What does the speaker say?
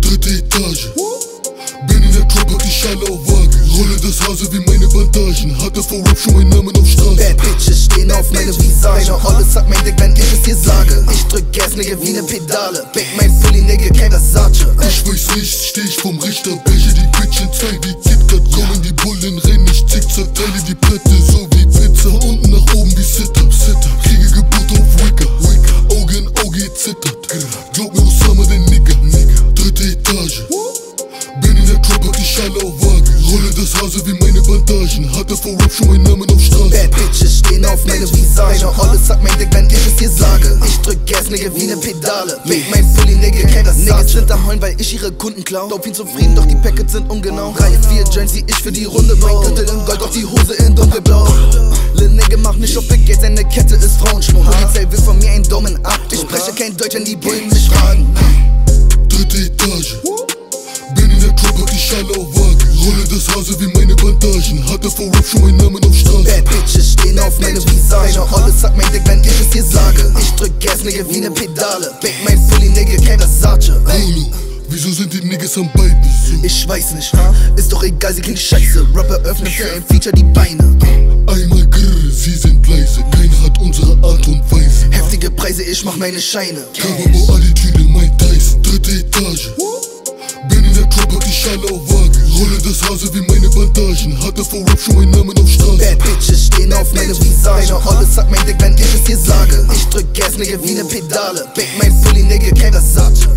Dritte Etage. Bin in der Club, hab die Schale auf Waage. Rolle das Hase wie meine Bandagen. Hatte vor Rap schon meinen Namen auf Straße. Bad Bitches stehen auf meine Visage. Deine Rolle zack mein Dick, wenn ich es dir sage. Ich drück Gas, Nigga, wie ne Pedale. Back mein Pulli, Nigga, kein Versace. Ich weiß nicht, steh ich vom Richter, breche die Bitch in die Zitkat. Kommen die Bullen rein, ich zickzack, teile die Platte so. Zittert. Glaub mir, Osama, der Nigger, Nigger. Dritte Etage. Bin in der Trap, hab die Schale auf Waage. Rolle das Hase wie meine Bandagen. Hatte vor Rap schon meinen Namen auf Straße. Bad Bitches stehen auf meine Visage Alles sagt mein Dick, wenn ich es dir sage Ich drück Gas, Nigga, wie ne Pedale Back mein Pulli, Nigga, kein Versace Niggas sind am Heulen, weil ich ihre Kunden klau ihn zufrieden, doch die Packets sind ungenau Reihe 4 Joints, die ich für die Runde Mein Gürtel in Gold, doch die Hose in dunkelblau Lil Nigga, mach seine Kette ist Frauenschmuck Polizei will von mir einen Daumen ab. Ich spreche kein Deutsch, wenn die Bullen mich fragen. Dritte Etage. Bin in der hab die Schale auf Waage. Rolle das Hase wie meine Bandagen. Hatte vor Rap schon meinen Namen auf Straße. Bad Bitches stehen auf meine Visage. Alles sagt mein Dick, wenn ich es dir sage. Ich drück Gas, Nigga, wie ne Pedale. Back mein Pulli, Nigga, kein Versace. Holo, wieso sind die Niggas am so? Ich weiß nicht, ist doch egal, sie klingt scheiße. Rapper öffnen für ein Feature die Beine Preise, ich mach meine Scheine Coverbo Attitüde, mein Tyson. Dritte Etage. Bin in der Trap, die Schale auf Waage. Rolle das Hase wie meine Bandagen. Hatte vor Rap schon meinen Namen auf Straße. Bad Bitches stehen auf meine Visage Alles sagt mein Dick, wenn ich es dir sage Ich drück Gas, Nigga, wie ne Pedale Back mein Pulli, Nigga, kein Versace